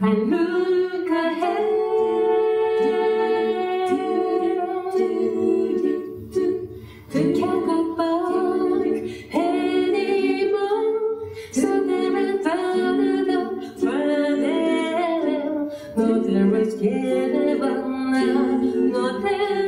I look ahead to get back back anymore. So there is another further, no there is yet another, no there.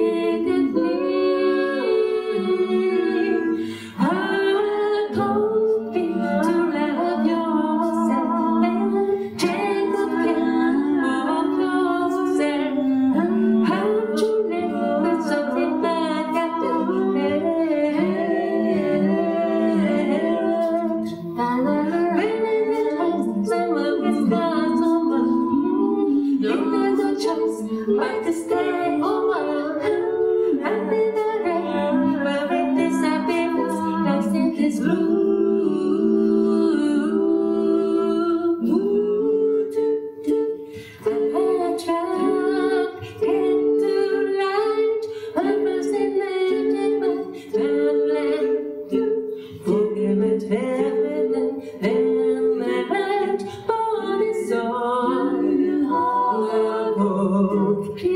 But to stay a while and in where it is happiness, next in his blue. Please.